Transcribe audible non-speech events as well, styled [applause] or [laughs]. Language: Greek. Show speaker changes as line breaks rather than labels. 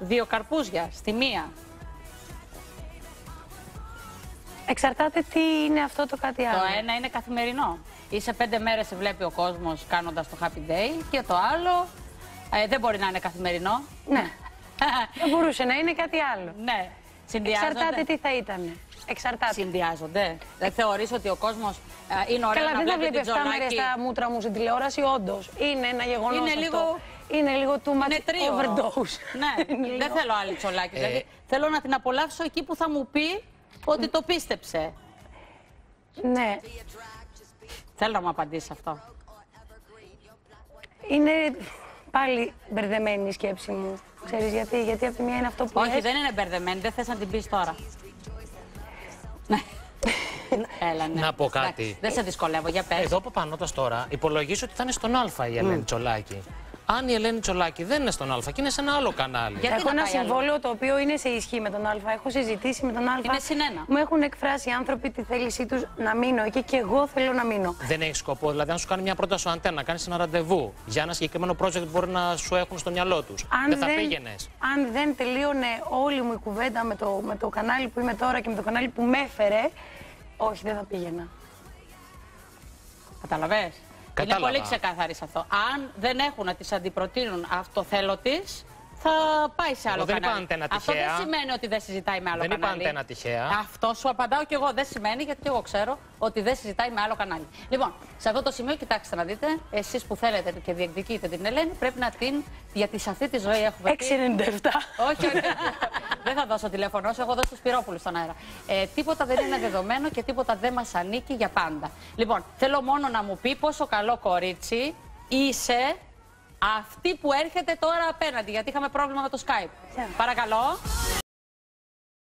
δύο καρπούζια στη μία.
Εξαρτάται τι είναι αυτό το κάτι άλλο.
Το ένα είναι καθημερινό. Ή σε πέντε μέρες σε βλέπει ο κόσμος κάνοντας το happy day και το άλλο ε, δεν μπορεί να είναι καθημερινό.
Ναι. [laughs] Δεν μπορούσε να είναι κάτι άλλο.
ναι. Συνδυάζονται.
Εξαρτάται τι θα ήταν. Εξαρτάται.
Συνδυάζονται. Δεν θεωρείς ότι ο κόσμος ε, είναι ωραίο
Καλά,
να
δεν θα
βλέπει
βλέπει
την
7 μέρες
Τζολάκη.
τα μούτρα μου στην τηλεόραση, όντως. Είναι ένα γεγονός.
Είναι
αυτό.
λίγο-
Είναι λίγο too much
Είναι τρίωρο.
overdose.
Ναι, [laughs]
Είναι
δεν
λίγο.
θέλω άλλη τσολάκι.
Ε.
Δηλαδή, θέλω να την απολαύσω εκεί που θα μου πει ότι το πίστεψε.
Ναι.
Θέλω να μου απαντήσει αυτό.
Είναι πάλι μπερδεμένη η σκέψη μου. Ξέρεις γιατί, γιατί από τη μία είναι αυτό που
Όχι,
λες.
δεν είναι μπερδεμένη, δεν θες να την πεις τώρα. Ναι. [laughs] Έλα, ναι.
Να πω κάτι.
Εντάξει, δεν σε δυσκολεύω, για πες.
Εδώ που πανώτα τώρα, υπολογίζω ότι θα είναι στον Α η Ελένη Τσολάκη. Αν η Ελένη Τσολάκη δεν είναι στον Α και είναι σε ένα άλλο κανάλι.
Γιατί
Έχω
να
ένα
πάει αλλού;
συμβόλαιο το οποίο είναι σε ισχύ με τον Α. Έχω συζητήσει με τον Α.
Είναι συνένα.
Μου έχουν εκφράσει οι άνθρωποι τη θέλησή τους να μείνω εκεί και εγώ θέλω να μείνω.
Δεν έχει σκοπό, δηλαδή, αν σου κάνει μια πρόταση ο Αντένα, να κάνεις ένα ραντεβού για ένα συγκεκριμένο project που μπορεί να σου έχουν στο μυαλό τους. Δεν θα πήγαινες.
αν δεν τελείωνε όλη μου η κουβέντα με το, με το κανάλι που είμαι τώρα και με το κανάλι που με έφερε, όχι, δεν θα πήγαινα.
Καταλαβες; Είναι
Κατάλαβα.
πολύ ξεκάθαρη σε αυτό. Αν δεν έχουν να τη αντιπροτείνουν αυτό θέλω τη, θα πάει σε άλλο
δεν είπα
κανάλι.
αντένα
αυτό δεν
τυχαία.
σημαίνει ότι δεν συζητάει με άλλο
Δεν είπα
κανάλι.
αντένα τυχαία.
Αυτό σου απαντάω κι εγώ. Δεν σημαίνει, γιατί κι εγώ ξέρω ότι δεν συζητάει με άλλο κανάλι. Λοιπόν, σε αυτό το σημείο, κοιτάξτε να δείτε, εσείς που θέλετε και διεκδικείτε την Ελένη, πρέπει να την. Γιατί σε αυτή τη ζωή έχουμε. πει-
6,97.
όχι, όχι. [laughs] δεν θα δώσω τηλέφωνο, σου, εγώ δώσω Σπυρόπουλου στον αέρα. Ε, τίποτα δεν είναι δεδομένο και τίποτα δεν μας ανήκει για πάντα. Λοιπόν, θέλω μόνο να μου πει πόσο καλό κορίτσι είσαι αυτή που έρχεται τώρα απέναντι, γιατί είχαμε πρόβλημα με το Skype.
Ποια;
Παρακαλώ.